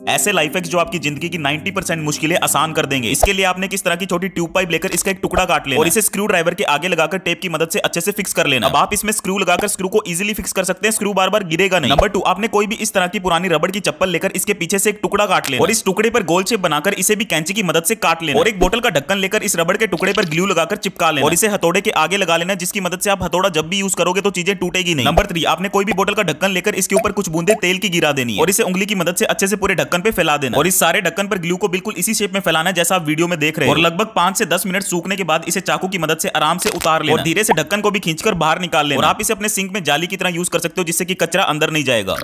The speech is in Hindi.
ऐसे लाइफ एक्स जो आपकी ज़िंदगी की 90 परसेंट मुश्किलें आसान कर देंगे। इसके लिए आपने किस तरह की छोटी ट्यूब पाइप लेकर इसका एक टुकड़ा काट लेना। और इसे स्क्रू ड्राइवर के आगे लगाकर टेप की मदद से अच्छे से फिक्स कर लेना। अब आप इसमें स्क्रू लगाकर स्क्रू को इजिली फिक्स कर सकते हैं। स्क्रू बार बार गिरेगा नहीं। नंबर टू आपने कोई भी इस तरह की पुरानी रबड़ की चप्पल लेकर इसके पीछे से एक टुकड़ा काट लेना। और इस टुकड़े पर गोल शेप बनाकर इसे भी कैंची की मदद से काट लेना। और एक बोतल का ढक्कन लेकर इस रबड़ के टुकड़े पर ग्लू लगाकर चिपका लेना। और इसे हथौड़े के आगे लगा लेना, जिसकी मदद से आप हथौड़ा जब भी यूज़ करोगे तो चीज़ें टूटेगी नहीं। नंबर थ्री आपने कोई भी बोतल का ढक्कन लेकर इसके ऊपर कुछ बूंदे तेल की गिरा देनी और इसे उंगली की मदद से अच्छे से पूरे ढक्कन पे फैला देना और इस सारे ढक्कन पर ग्लू को बिल्कुल इसी शेप में फैलाना जैसा आप वीडियो में देख रहे हैं। और लगभग पाँच से दस मिनट सूखने के बाद इसे चाकू की मदद से आराम से उतार लेना और धीरे से ढक्कन को भी खींचकर बाहर निकाल लेना और आप इसे अपने सिंक में जाली की तरह यूज़ कर सकते हो, जिससे कि कचरा अंदर नहीं जाएगा।